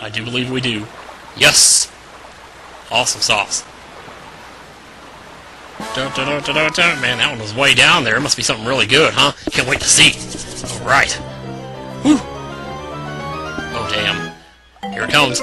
I do believe we do. Yes! Awesome sauce. Dun, dun, dun. Man, that one was way down there. It must be something really good, huh? Can't wait to see. Alright. Whew. Oh, damn. Here it comes.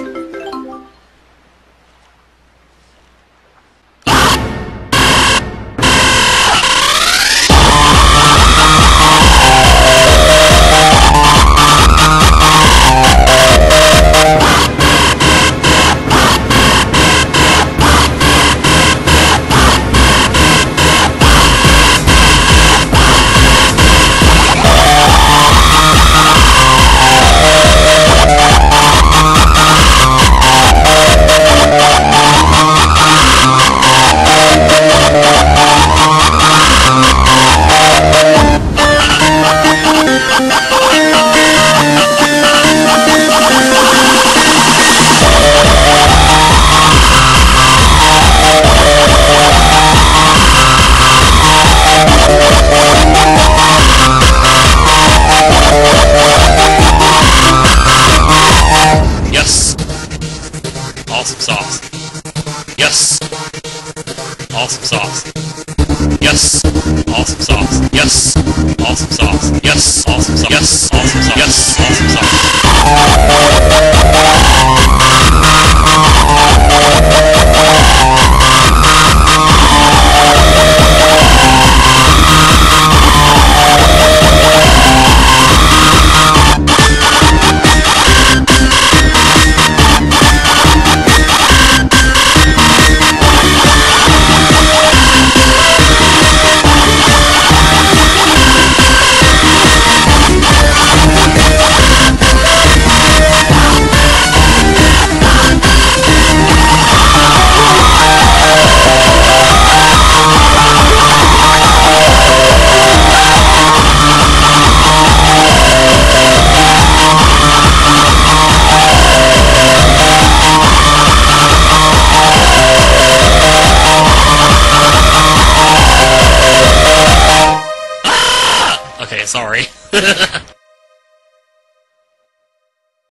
Awesome sauce. Yes! Awesome sauce. Yes! Awesome sauce. Yes! Awesome sauce. Yes! Yes! Sauce. Yes! Okay, sorry.